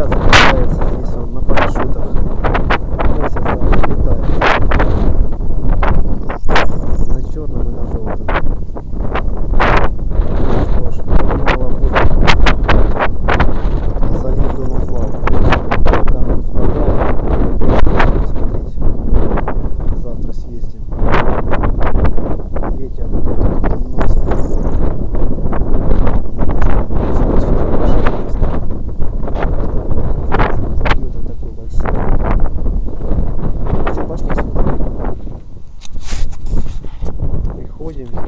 летят, катаются здесь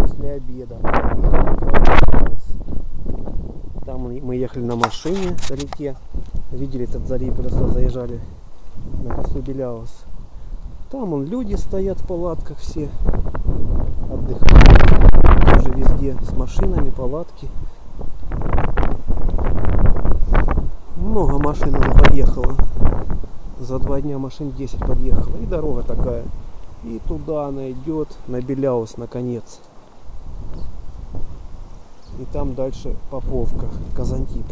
после обеда. Там мы ехали на машине по реке. Видели этот сюда заезжали на косу. Там он люди стоят в палатках все. Отдыхают. Тоже везде с машинами, палатки. Много машин уже подъехало. За два дня машин 10 подъехало. И дорога такая. И туда она идет, на Беляус наконец. И там дальше Поповка, Казантип.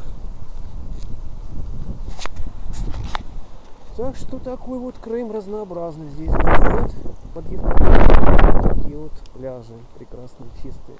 Так что такой вот Крым разнообразный здесь бывает. Под Евпаторией. Такие вот пляжи прекрасные, чистые.